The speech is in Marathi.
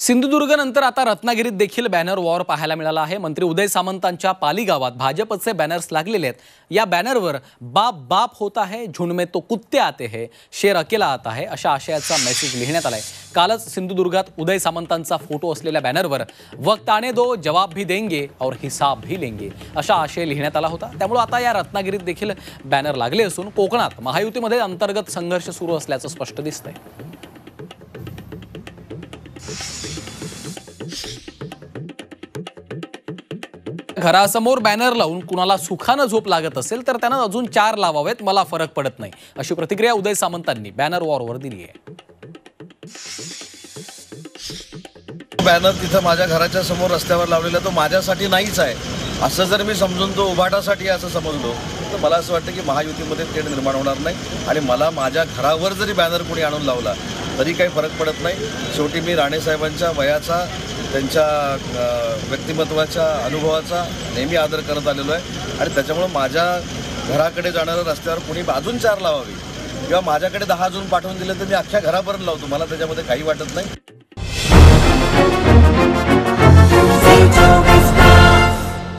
सिंधुदुर्गनंतर आता रत्नागिरीत देखील बॅनर वॉर पाहायला मिळाला आहे. मंत्री उदय सामंतांच्या पाली गावात भाजपचे बॅनर्स लागलेले आहेत. या बॅनरवर बाप बाप होता आहे झुंड तो कुत्ते आते है शेर अकेला आता है अशा आशयाचा मेसेज लिहिण्यात आलाय. कालच सिंधुदुर्गात उदय सामंतांचा फोटो असलेल्या बॅनरवर वक्त आणे दो जवाब भी देंगे और हिसाब भी लेंगे अशा आशय लिहिण्यात आला होता. त्यामुळे आता या रत्नागिरीत देखील बॅनर लागले असून कोकणात महायुतीमध्ये अंतर्गत संघर्ष सुरू असल्याचं स्पष्ट दिसतंय. घरासमोर बॅनर लावून कुणाला सुखानं झोप लागत असेल तर त्यानं अजून चार लावावेत मला फरक पडत नाही. अशी प्रतिक्रिया उदय सामंतांनी बॅनर वॉरवर दिली आहे. बॅनर तिथं माझ्या घराच्या समोर रस्त्यावर लावलेला तो माझ्यासाठी नाहीच आहे. असं जर मी समजून तो उभाटासाठी असं समजलो तर मला असं वाटतं की महायुतीमध्ये तेढ निर्माण होणार नाही. आणि मला माझ्या घरावर जरी बॅनर कोणी आणून लावला तरी काही फरक पडत नाही. शेवटी मी राणेसाहेबांच्या वयाचा त्यांच्या व्यक्तिमत्वाच्या अनुभवाचा नेहमी आदर करत आलेलो आहे. आणि त्याच्यामुळं माझ्या घराकडे जाणाऱ्या रस्त्यावर कोणी अजून चार लावावी किंवा माझ्याकडे दहा अजून पाठवून दिले तर मी अख्ख्या घरापर्यंत लावतो. मला त्याच्यामध्ये काही वाटत नाही.